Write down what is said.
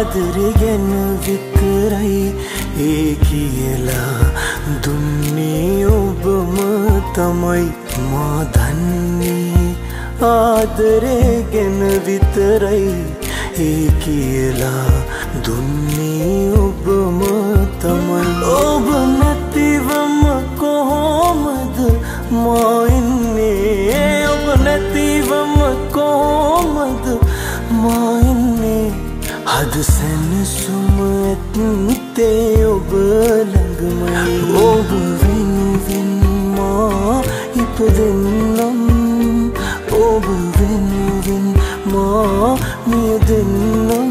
ආදරේ ගැන විතරයි ඒ කියලා. දුන්නේ ඔබම තමයි මා දන්නේ. ආදරේ ගැන විතරයි ඒ කියලා. දුන්නේ හද සැනසුම ඇත්තේ ඔබ ළඟමයි. ඔබ වෙනුවෙන් මා ඉපදෙන්නම්. ඔබ වෙනුවෙන් මා මියදෙන්නම්.